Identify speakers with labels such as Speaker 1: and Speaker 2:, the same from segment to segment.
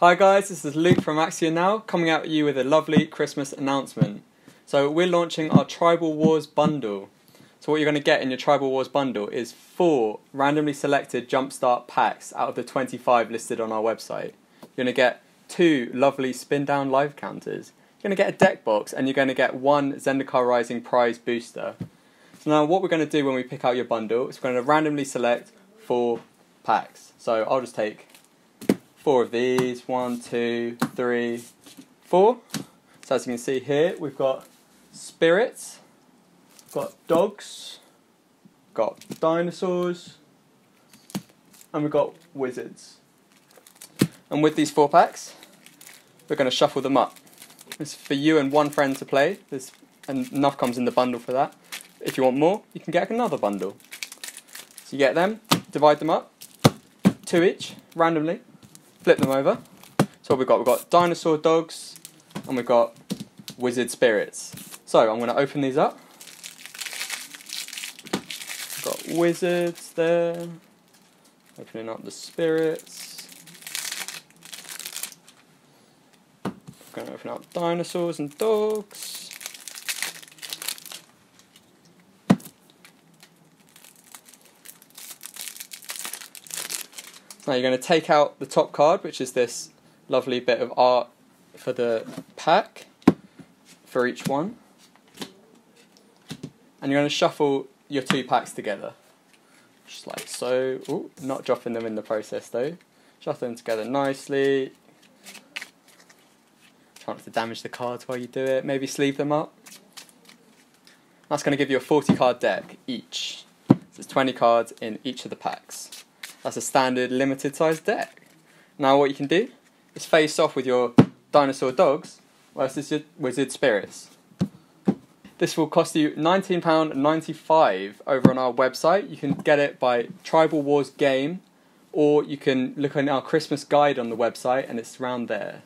Speaker 1: Hi guys, this is Luke from Axion Now, coming out at you with a lovely Christmas announcement. So we're launching our Tribal Wars bundle. So what you're going to get in your Tribal Wars bundle is four randomly selected Jumpstart packs out of the 25 listed on our website. You're going to get two lovely spin down life counters. You're going to get a deck box and you're going to get one Zendikar Rising prize booster. So now what we're going to do when we pick out your bundle is we're going to randomly select four packs. So I'll just take four of these. One, two, three, four. So as you can see here, we've got spirits, got dogs, got dinosaurs, and we've got wizards. And with these four packs, we're going to shuffle them up. It's for you and one friend to play. There's enough comes in the bundle for that. If you want more, you can get another bundle. So you get them, divide them up, two each, randomly, flip them over. So what we've got, we've got dinosaur dogs and we've got wizard spirits. So I'm going to open these up. We've got wizards there. Opening up the spirits. Going to open up dinosaurs and dogs. Now you're going to take out the top card, which is this lovely bit of art for the pack for each one. And you're going to shuffle your two packs together. Just like so. Ooh, not dropping them in the process though. Shuffle them together nicely. Try not to damage the cards while you do it. Maybe sleeve them up. That's going to give you a 40 card deck each. So there's 20 cards in each of the packs. That's a standard limited size deck. Now what you can do is face off with your dinosaur dogs versus your wizard spirits. This will cost you £19.95 over on our website. You can get it by Tribal Wars Game, or you can look on our Christmas guide on the website, and it's around there.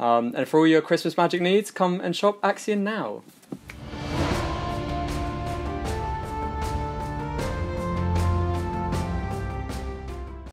Speaker 1: Um, and for all your Christmas magic needs, come and shop Axion now.